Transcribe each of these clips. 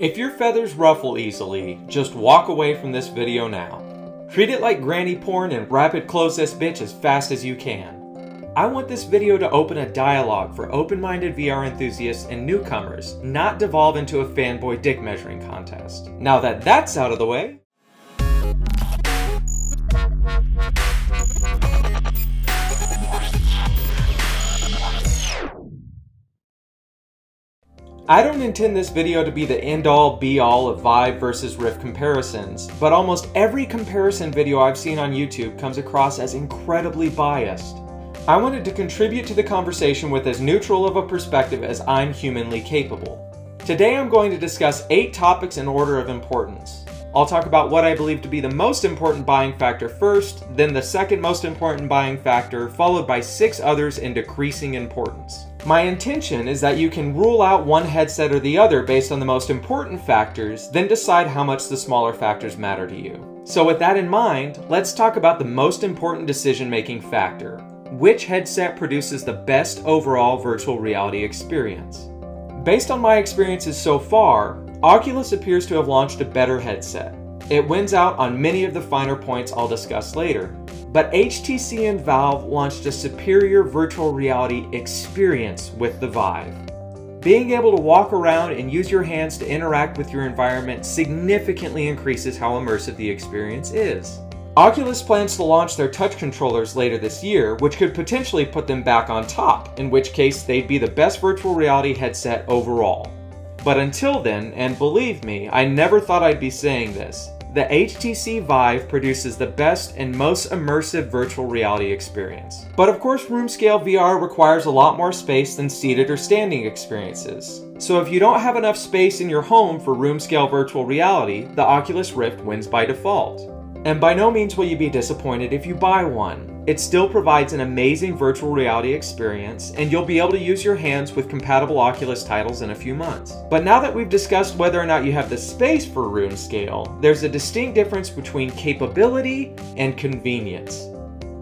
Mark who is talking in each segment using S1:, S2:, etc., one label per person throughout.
S1: If your feathers ruffle easily, just walk away from this video now. Treat it like granny porn and rapid close this bitch as fast as you can. I want this video to open a dialogue for open-minded VR enthusiasts and newcomers, not devolve into a fanboy dick measuring contest. Now that that's out of the way, I don't intend this video to be the end-all be-all of Vive versus Rift comparisons, but almost every comparison video I've seen on YouTube comes across as incredibly biased. I wanted to contribute to the conversation with as neutral of a perspective as I'm humanly capable. Today I'm going to discuss 8 topics in order of importance. I'll talk about what I believe to be the most important buying factor first, then the second most important buying factor, followed by 6 others in decreasing importance. My intention is that you can rule out one headset or the other based on the most important factors, then decide how much the smaller factors matter to you. So with that in mind, let's talk about the most important decision-making factor. Which headset produces the best overall virtual reality experience? Based on my experiences so far, Oculus appears to have launched a better headset. It wins out on many of the finer points I'll discuss later, but HTC and Valve launched a superior virtual reality experience with the Vive. Being able to walk around and use your hands to interact with your environment significantly increases how immersive the experience is. Oculus plans to launch their touch controllers later this year, which could potentially put them back on top, in which case they'd be the best virtual reality headset overall. But until then, and believe me, I never thought I'd be saying this, the HTC Vive produces the best and most immersive virtual reality experience. But of course, room scale VR requires a lot more space than seated or standing experiences. So if you don't have enough space in your home for room scale virtual reality, the Oculus Rift wins by default. And by no means will you be disappointed if you buy one. It still provides an amazing virtual reality experience, and you'll be able to use your hands with compatible Oculus titles in a few months. But now that we've discussed whether or not you have the space for room scale, there's a distinct difference between capability and convenience.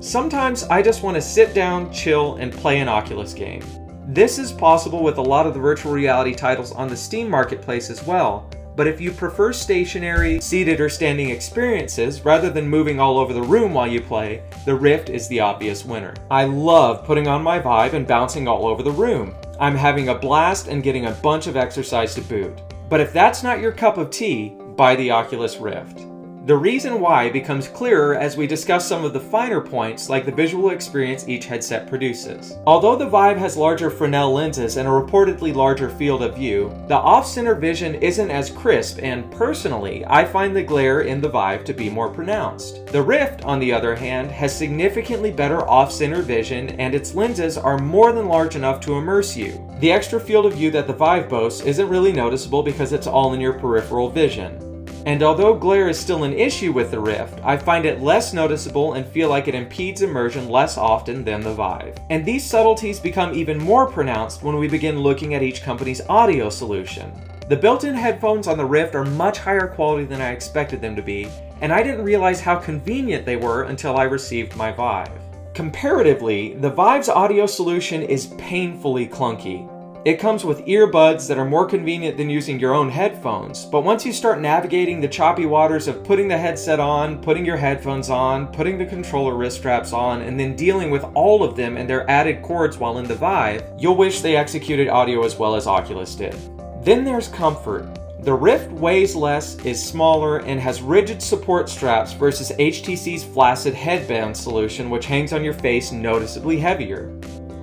S1: Sometimes I just want to sit down, chill, and play an Oculus game. This is possible with a lot of the virtual reality titles on the Steam marketplace as well, but if you prefer stationary, seated, or standing experiences rather than moving all over the room while you play, the Rift is the obvious winner. I love putting on my Vive and bouncing all over the room. I'm having a blast and getting a bunch of exercise to boot. But if that's not your cup of tea, buy the Oculus Rift. The reason why becomes clearer as we discuss some of the finer points like the visual experience each headset produces. Although the Vive has larger Fresnel lenses and a reportedly larger field of view, the off-center vision isn't as crisp and personally, I find the glare in the Vive to be more pronounced. The Rift, on the other hand, has significantly better off-center vision and its lenses are more than large enough to immerse you. The extra field of view that the Vive boasts isn't really noticeable because it's all in your peripheral vision. And although glare is still an issue with the Rift, I find it less noticeable and feel like it impedes immersion less often than the Vive. And these subtleties become even more pronounced when we begin looking at each company's audio solution. The built-in headphones on the Rift are much higher quality than I expected them to be, and I didn't realize how convenient they were until I received my Vive. Comparatively, the Vive's audio solution is painfully clunky, it comes with earbuds that are more convenient than using your own headphones, but once you start navigating the choppy waters of putting the headset on, putting your headphones on, putting the controller wrist straps on, and then dealing with all of them and their added cords while in the Vive, you'll wish they executed audio as well as Oculus did. Then there's comfort. The Rift weighs less, is smaller, and has rigid support straps versus HTC's flaccid headband solution which hangs on your face noticeably heavier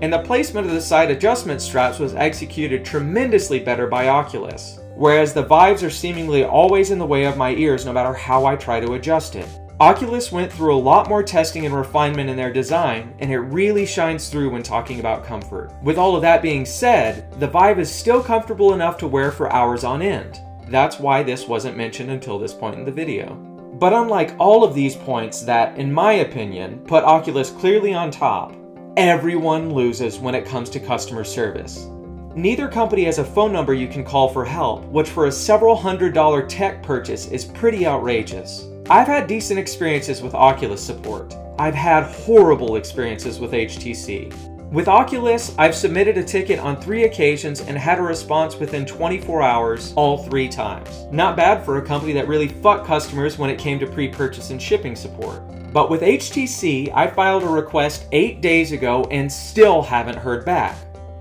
S1: and the placement of the side adjustment straps was executed tremendously better by Oculus, whereas the Vives are seemingly always in the way of my ears no matter how I try to adjust it. Oculus went through a lot more testing and refinement in their design, and it really shines through when talking about comfort. With all of that being said, the Vive is still comfortable enough to wear for hours on end. That's why this wasn't mentioned until this point in the video. But unlike all of these points that, in my opinion, put Oculus clearly on top, Everyone loses when it comes to customer service. Neither company has a phone number you can call for help, which for a several hundred dollar tech purchase is pretty outrageous. I've had decent experiences with Oculus support. I've had horrible experiences with HTC. With Oculus, I've submitted a ticket on three occasions and had a response within 24 hours all three times. Not bad for a company that really fucked customers when it came to pre-purchase and shipping support. But with HTC, I filed a request eight days ago and still haven't heard back.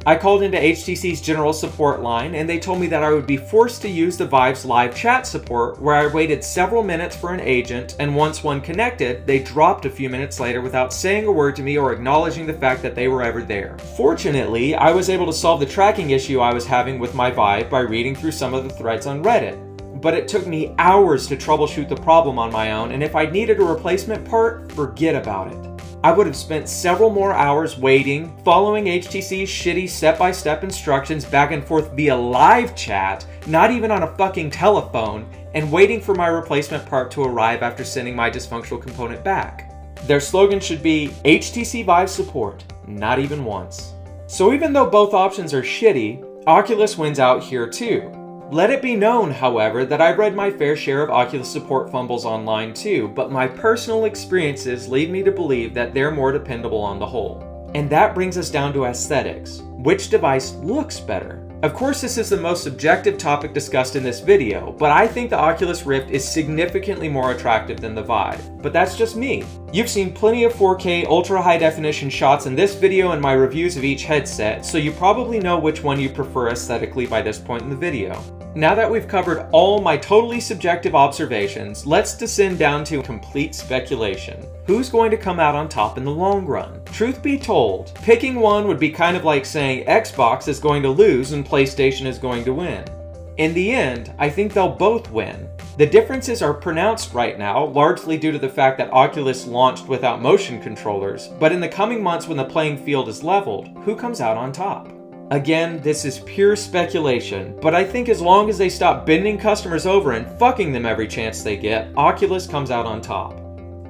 S1: I called into HTC's general support line and they told me that I would be forced to use the Vive's live chat support where I waited several minutes for an agent and once one connected, they dropped a few minutes later without saying a word to me or acknowledging the fact that they were ever there. Fortunately, I was able to solve the tracking issue I was having with my Vive by reading through some of the threads on Reddit but it took me hours to troubleshoot the problem on my own, and if I needed a replacement part, forget about it. I would have spent several more hours waiting, following HTC's shitty step-by-step instructions back and forth via live chat, not even on a fucking telephone, and waiting for my replacement part to arrive after sending my dysfunctional component back. Their slogan should be HTC Vive support, not even once. So even though both options are shitty, Oculus wins out here too. Let it be known, however, that I've read my fair share of Oculus support fumbles online too, but my personal experiences lead me to believe that they're more dependable on the whole. And that brings us down to aesthetics. Which device looks better? Of course, this is the most subjective topic discussed in this video, but I think the Oculus Rift is significantly more attractive than the Vive. But that's just me. You've seen plenty of 4K ultra high definition shots in this video and my reviews of each headset, so you probably know which one you prefer aesthetically by this point in the video. Now that we've covered all my totally subjective observations, let's descend down to complete speculation. Who's going to come out on top in the long run? Truth be told, picking one would be kind of like saying Xbox is going to lose and PlayStation is going to win. In the end, I think they'll both win. The differences are pronounced right now, largely due to the fact that Oculus launched without motion controllers, but in the coming months when the playing field is leveled, who comes out on top? Again, this is pure speculation, but I think as long as they stop bending customers over and fucking them every chance they get, Oculus comes out on top.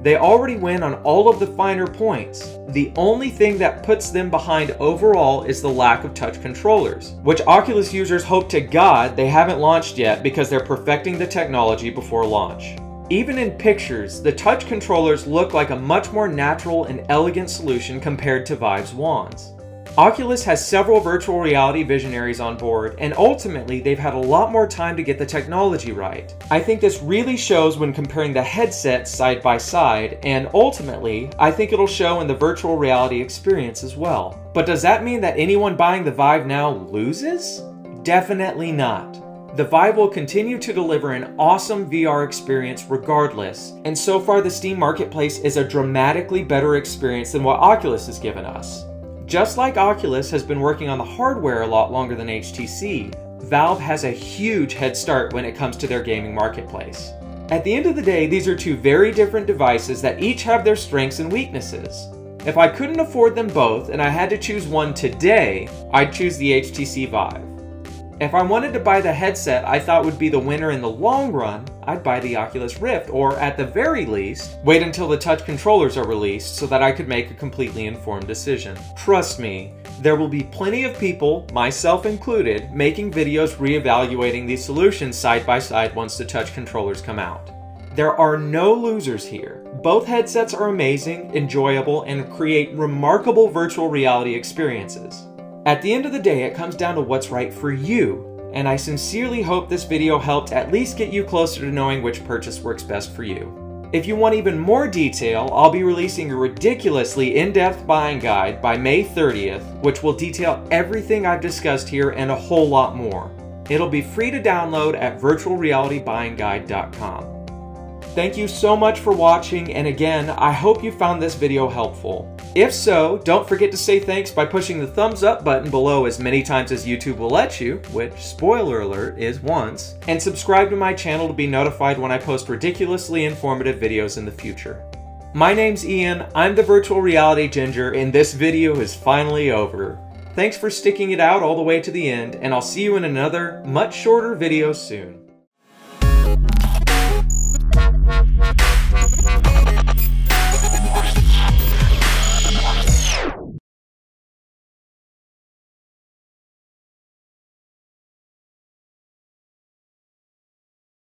S1: They already win on all of the finer points. The only thing that puts them behind overall is the lack of touch controllers, which Oculus users hope to God they haven't launched yet because they're perfecting the technology before launch. Even in pictures, the touch controllers look like a much more natural and elegant solution compared to Vive's wands. Oculus has several virtual reality visionaries on board, and ultimately they've had a lot more time to get the technology right. I think this really shows when comparing the headsets side by side, and ultimately, I think it'll show in the virtual reality experience as well. But does that mean that anyone buying the Vive now loses? Definitely not. The Vive will continue to deliver an awesome VR experience regardless, and so far the Steam Marketplace is a dramatically better experience than what Oculus has given us. Just like Oculus has been working on the hardware a lot longer than HTC, Valve has a huge head start when it comes to their gaming marketplace. At the end of the day, these are two very different devices that each have their strengths and weaknesses. If I couldn't afford them both and I had to choose one today, I'd choose the HTC Vive. If I wanted to buy the headset I thought would be the winner in the long run, I'd buy the Oculus Rift, or at the very least, wait until the touch controllers are released so that I could make a completely informed decision. Trust me, there will be plenty of people, myself included, making videos reevaluating these solutions side by side once the touch controllers come out. There are no losers here. Both headsets are amazing, enjoyable, and create remarkable virtual reality experiences. At the end of the day, it comes down to what's right for you, and I sincerely hope this video helped at least get you closer to knowing which purchase works best for you. If you want even more detail, I'll be releasing a ridiculously in-depth buying guide by May 30th, which will detail everything I've discussed here and a whole lot more. It'll be free to download at virtualrealitybuyingguide.com. Thank you so much for watching, and again, I hope you found this video helpful. If so, don't forget to say thanks by pushing the thumbs up button below as many times as YouTube will let you, which, spoiler alert, is once, and subscribe to my channel to be notified when I post ridiculously informative videos in the future. My name's Ian, I'm the Virtual Reality Ginger, and this video is finally over. Thanks for sticking it out all the way to the end, and I'll see you in another, much shorter video soon.